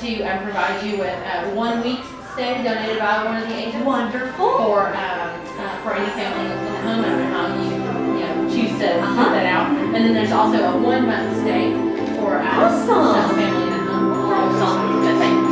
to um, provide you with a one week's stay donated by one of the agents. Wonderful. For, um, uh, for any family that in the home, how you, you know, choose to uh -huh. that out. And then there's also a one month stay for our awesome. some family in the home. Awesome.